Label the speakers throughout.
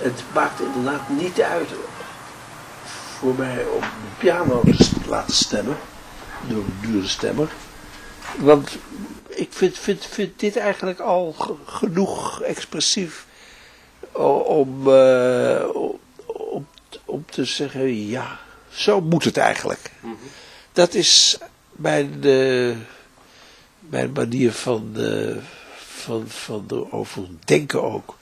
Speaker 1: het maakt inderdaad niet uit voor mij om de piano te laten stemmen. Door een dure stemmer. Want ik vind, vind, vind dit eigenlijk al genoeg expressief om, uh, om, om te zeggen, ja, zo moet het eigenlijk. Mhm. Dat is mijn, uh, mijn manier van, uh, van, van over denken ook.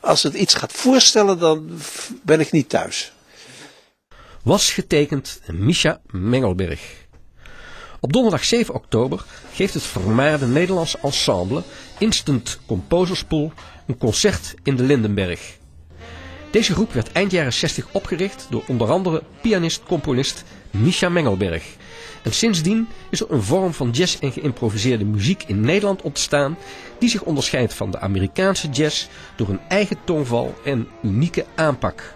Speaker 1: Als het iets gaat voorstellen, dan ben ik niet thuis.
Speaker 2: Was getekend Misha Mengelberg. Op donderdag 7 oktober geeft het vermaarde Nederlandse ensemble Instant Composers Pool een concert in de Lindenberg. Deze groep werd eind jaren 60 opgericht door onder andere pianist-componist Misha Mengelberg. En sindsdien is er een vorm van jazz en geïmproviseerde muziek in Nederland ontstaan die zich onderscheidt van de Amerikaanse jazz door een eigen tongval en unieke aanpak.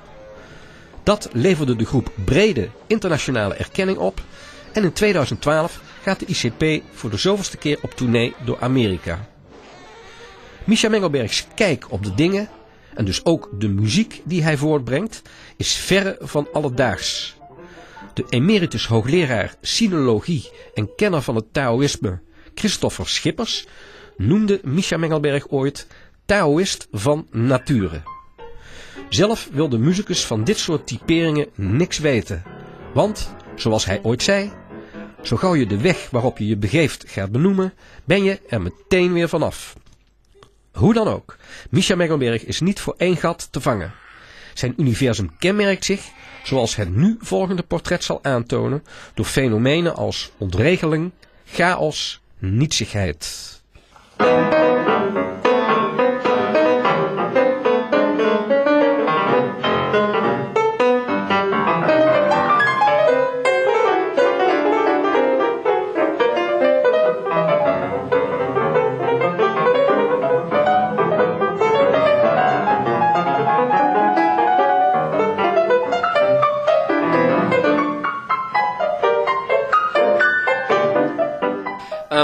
Speaker 2: Dat leverde de groep brede internationale erkenning op en in 2012 gaat de ICP voor de zoveelste keer op tournee door Amerika. Misha Mengelbergs kijk op de dingen en dus ook de muziek die hij voortbrengt is verre van alledaags. De emeritus hoogleraar sinologie en kenner van het Taoïsme Christopher Schippers noemde Misha Mengelberg ooit Taoïst van nature. Zelf wil de muzikus van dit soort typeringen niks weten. Want, zoals hij ooit zei, zo gauw je de weg waarop je je begeeft gaat benoemen, ben je er meteen weer vanaf. Hoe dan ook, Misha Mengelberg is niet voor één gat te vangen. Zijn universum kenmerkt zich, zoals het nu volgende portret zal aantonen, door fenomenen als ontregeling, chaos, nietsigheid.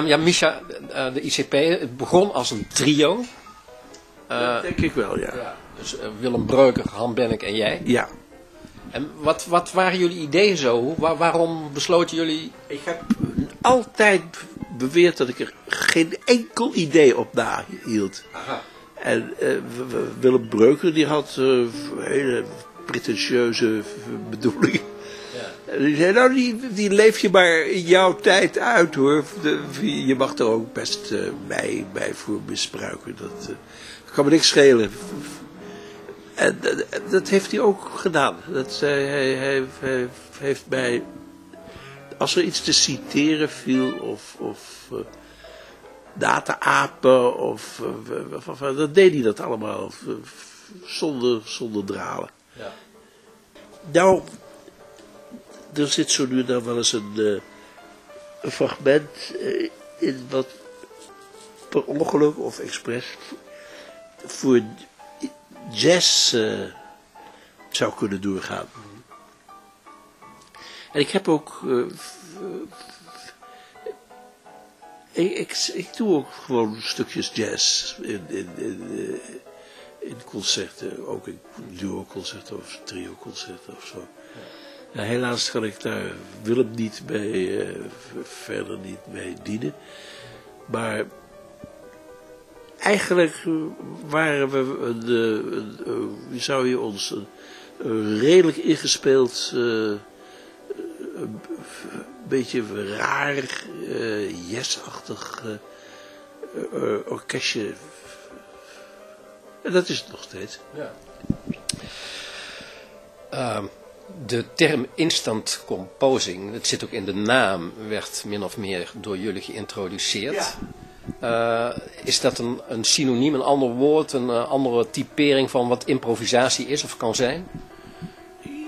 Speaker 3: Ja, Misha, uh, de ICP, het begon als een trio.
Speaker 1: Uh, denk ik wel, ja. ja
Speaker 3: dus uh, Willem Breuker, Han Bennek en jij.
Speaker 1: Ja.
Speaker 3: En wat, wat waren jullie ideeën zo? Waar, waarom besloten jullie...
Speaker 1: Ik heb altijd beweerd dat ik er geen enkel idee op nahield. Aha. En Willem Breuker die had hele pretentieuze bedoelingen. Die zei, nou, die, die leef je maar in jouw tijd uit, hoor. je mag er ook best uh, mij, mij voor misbruiken. Dat uh, kan me niks schelen. En dat heeft hij ook gedaan. Dat, hij, hij, hij, heeft mij, als er iets te citeren viel, of, of data-apen, of, dan deed hij dat allemaal zonder, zonder dralen. Ja. Nou, er zit zo nu dan wel eens een, een fragment uh, in wat per ongeluk of expres voor jazz uh, zou kunnen doorgaan. En ik heb ook. Ik, ik, ik, doe ook gewoon stukjes jazz in, in, in, in concerten, ook in duo-concerten of trio-concerten of zo. Helaas kan ik daar Willem niet mee, uh, verder niet mee dienen. Maar eigenlijk waren we, de, wie zou je ons, een, redelijk ingespeeld, een beetje raar, yes-achtig orkestje. En dat is het nog steeds. Ja.
Speaker 3: Um de term instant composing, dat zit ook in de naam, werd min of meer door jullie geïntroduceerd. Ja. Uh, is dat een, een, synoniem, een ander woord, een uh, andere typering van wat improvisatie is of kan zijn?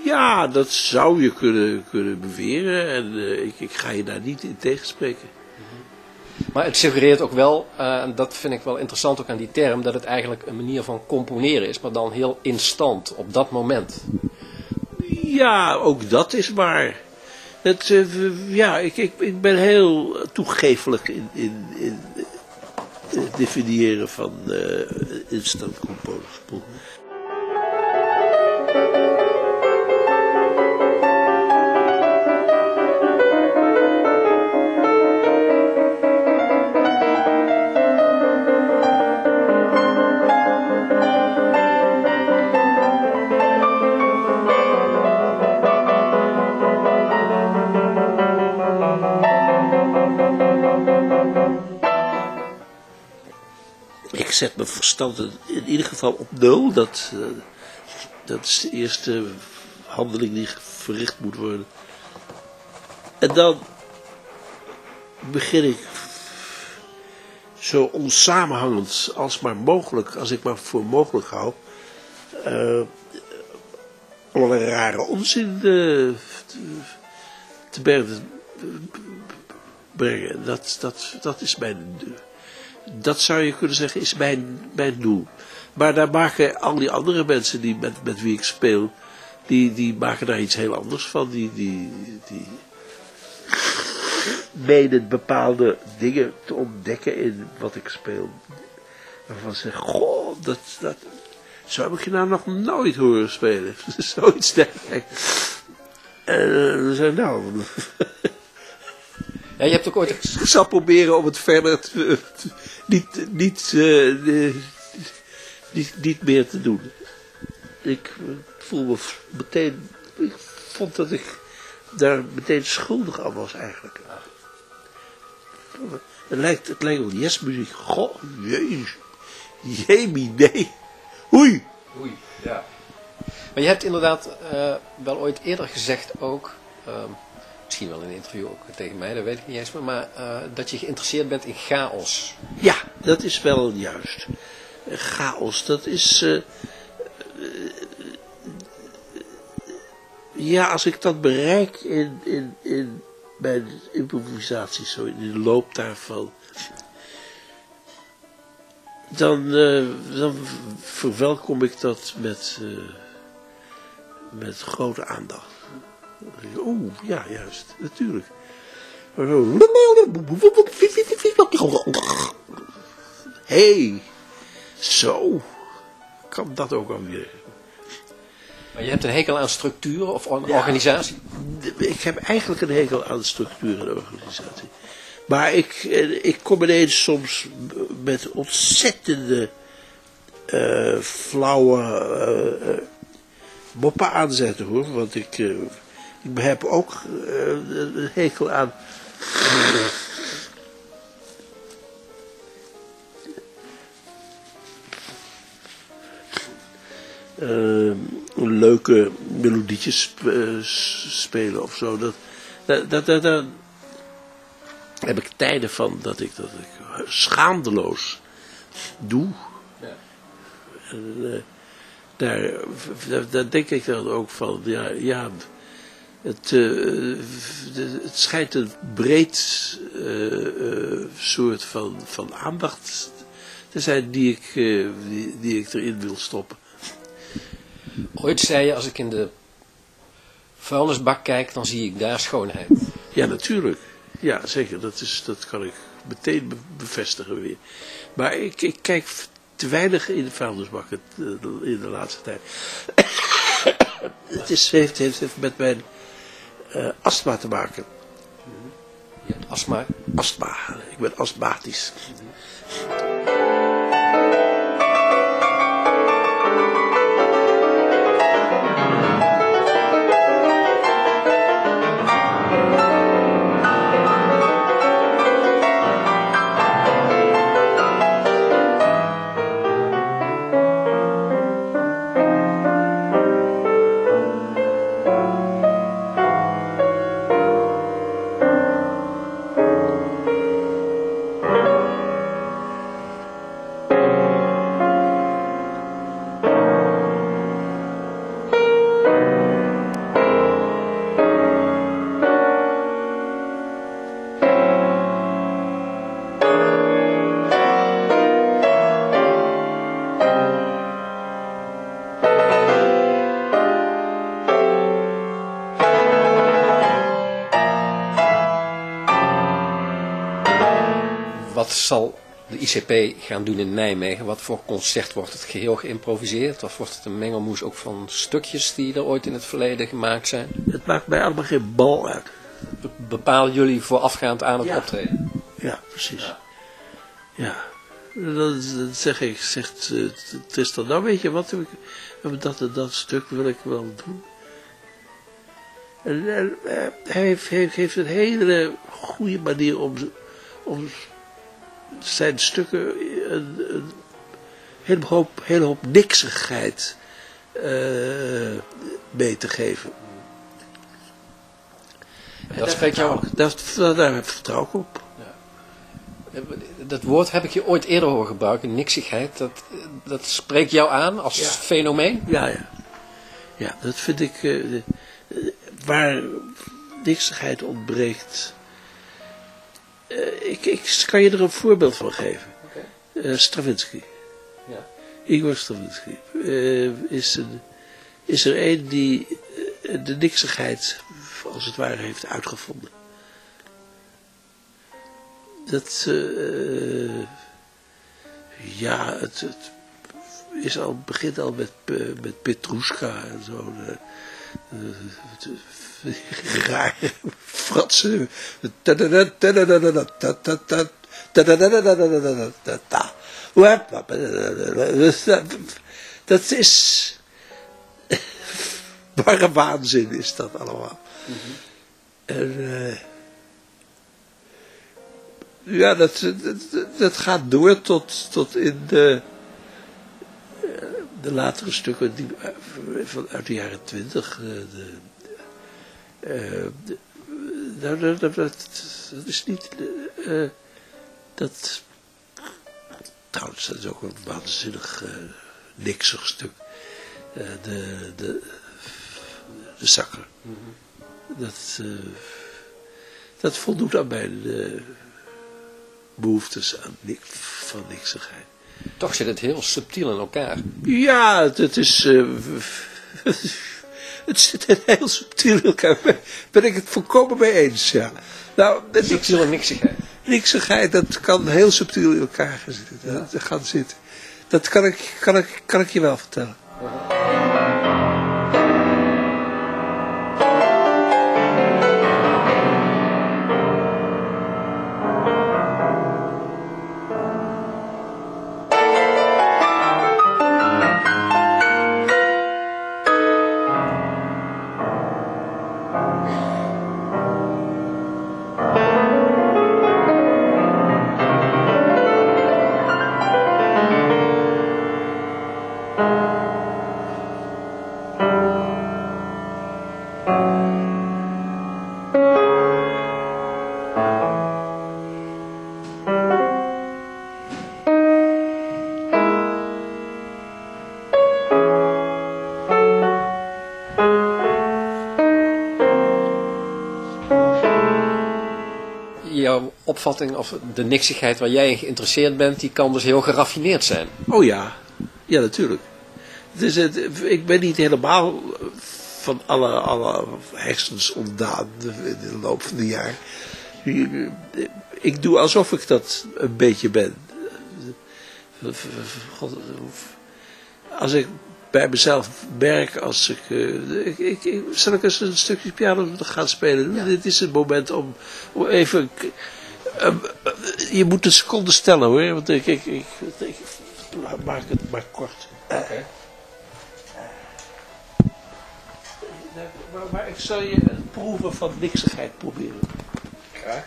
Speaker 1: Ja, dat zou je kunnen, kunnen beweren en uh, ik, ik, ga je daar niet in tegenspreken.
Speaker 3: Maar het suggereert ook wel, en dat vind ik wel interessant ook aan die term, dat het eigenlijk een manier van componeren is, maar dan heel instant, op dat moment.
Speaker 1: Ja, ook dat is waar. Het, uh, ja, ik, ik, ik ben heel toegefelijk in, in, in het definiëren van uh, instant composers. Zet mijn verstand in ieder geval op nul. Dat, eh, dat is de eerste handeling die verricht moet worden. En dan begin ik zo onsamenhangend als maar mogelijk, als ik maar voor mogelijk hou, uh, allerlei rare onzin uh, te, brengen. Dat, dat, dat is mijn, dat zou je kunnen zeggen, is mijn, mijn doel. Maar daar maken al die andere mensen die met, met wie ik speel, die, die maken daar iets heel anders van. Die, die, die menen bepaalde dingen te ontdekken in wat ik speel. Waarvan ze zeggen, goh, dat, dat, zo heb ik je nou nog nooit horen spelen. Zoiets dergelijks. En uh, zei, nou...
Speaker 2: Ja, je hebt ook ooit...
Speaker 1: Ik zal proberen om het verder te, niet, niet, uh, niet, niet meer te doen. Ik voel me meteen... Ik vond dat ik daar meteen schuldig aan was eigenlijk. Het lijkt, het lijkt wel jazzmuziek. Goh, jezus. Jemie, nee. Oei.
Speaker 2: Oei, ja. Maar je hebt inderdaad uh, wel ooit eerder gezegd ook... Uh, misschien wel in een interview ook tegen mij, dat weet ik niet eens meer, maar uh, dat je geïnteresseerd bent in chaos.
Speaker 1: Ja, dat is wel juist. Chaos, dat is... Uh, ja, als ik dat bereik in, in, in mijn improvisaties, zo in de loop daarvan, dan, dan verwelkom ik dat met, met grote aandacht. Oeh, ja, juist, natuurlijk. hey, zo kan dat ook alweer.
Speaker 2: Maar je hebt een hekel aan structuren of organisatie?
Speaker 1: ik heb eigenlijk een hekel aan structuur en organisatie. Maar ik, ik kom ineens soms met ontzettende uh, flauwe uh, uh, moppen aanzetten hoor. Want ik, ik heb ook een hekel aan. leuke melodietjes spelen of zo. Dat, dat, dat, dat, heb ik tijden van dat ik dat ik schaamdeloos doe. Ja. En, uh, daar, daar, daar, denk ik dan ook van, ja, ja het, uh, het schijnt een breed uh, soort van, van aandacht te zijn die ik, die, die ik erin wil stoppen.
Speaker 2: Ooit zei je, als ik in de vuilnisbak kijk, dan zie ik daar schoonheid.
Speaker 1: Ja, natuurlijk. Ja, zeker. Dat, is, dat kan ik meteen bevestigen weer. Maar ik, ik kijk te weinig in de vuilnisbakken in de laatste tijd. het is, heeft, heeft, heeft met mijn uh, astma te maken.
Speaker 2: Je hebt astma?
Speaker 1: Astma. Ik ben astmatisch.
Speaker 2: Zal de ICP gaan doen in Nijmegen? Wat voor concert wordt het geheel geïmproviseerd? Of wordt het een mengelmoes ook van stukjes die er ooit in het verleden gemaakt zijn?
Speaker 1: Het maakt mij allemaal geen bal uit.
Speaker 2: bepalen jullie voorafgaand aan het optreden?
Speaker 1: Ja, precies. Ja. ja. Dan, zeg ik, zegt uh, Tristan, nou weet je wat, dat en dat stuk wil ik wel doen. En, uh, hij heeft, heeft, heeft, een hele goede manier om, om zijn stukken een, een hele hoop, hele hoop niksigheid eh, mee te geven.
Speaker 2: dat spreekt jou
Speaker 1: Dat, daar, daar vertrouw ik op.
Speaker 2: Dat woord heb ik je ooit eerder horen gebruiken, niksigheid. Dat, dat spreekt jou aan als
Speaker 1: Ja.
Speaker 2: fenomeen?
Speaker 1: Ja, ja. Ja, dat vind ik... eh, eh, waar niksigheid ontbreekt... ik, ik kan je er een voorbeeld van geven. Eh, Stravinsky.
Speaker 2: Ja.
Speaker 1: Igor Stravinsky. eh, is, een, is er een die eh, de niksigheid als het ware heeft uitgevonden. Dat... ja, het, het is al, begint al met, met Petrushka en zo. Eh, eh, eh, Raar fratsen. Dat is... Barre waanzin is dat allemaal. En... eh, ja, dat, dat, dat gaat door tot, tot in de, eh, de latere stukken die, eh, van, uit de jaren twintig. Eh, de- nou, dat, dat, is niet. eh, eh, dat. Trouwens, dat is ook een waanzinnig eh niksig stuk. Eh, de, de, de zakker. Dat, eh, dat voldoet aan mijn eh, behoeftes aan van niksigheid.
Speaker 2: Toch zit het heel subtiel in elkaar.
Speaker 1: Ja, het, is. eh, het zit heel subtiel in elkaar. Ben ik het volkomen mee eens, ja. Nou,
Speaker 2: en niksigheid.
Speaker 1: niksigheid, dat kan heel subtiel in elkaar gaan zitten. Dat, gaan zitten. dat kan, ik, kan, ik, kan ik je wel vertellen.
Speaker 2: Opvatting of de niksigheid waar jij in geïnteresseerd bent, die kan dus heel geraffineerd zijn.
Speaker 1: Oh ja, ja natuurlijk. Het, ik ben niet helemaal van alle, alle hersens ontdaan in de loop van de jaar. Ik doe alsof ik dat een beetje ben. God, Als ik bij mezelf merk, als ik, eh, ik, ik, ik- zal ik eens een stukje piano gaan spelen? Dit is het moment om, om even, je moet een seconde stellen hoor, want ik, ik, ik, maak het maar kort. Maar, maar ik zal je het proeven van niksigheid proberen.
Speaker 2: Graag.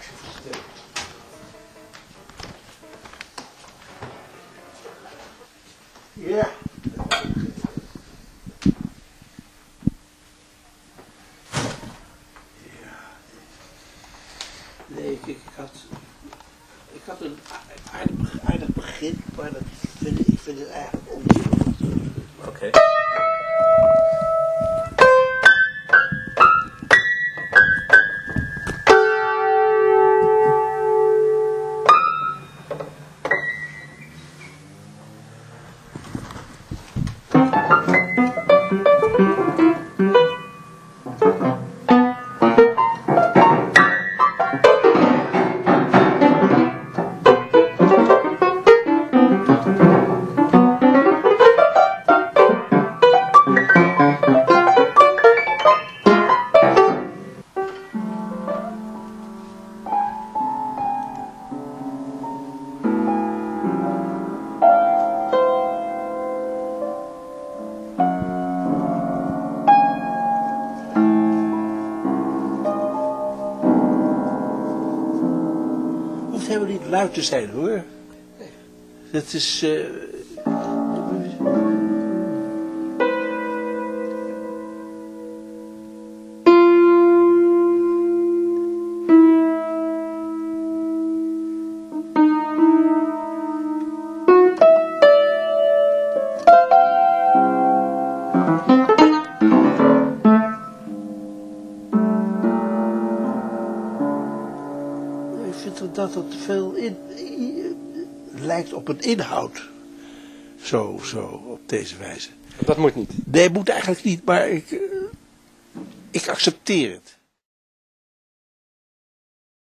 Speaker 1: Ja. Luid te zijn hoor. Het is. eh, dat het veel in, lijkt op een inhoud. Zo, zo, op deze wijze.
Speaker 2: Dat moet niet.
Speaker 1: Nee, moet eigenlijk niet, maar ik, eh, ik accepteer het.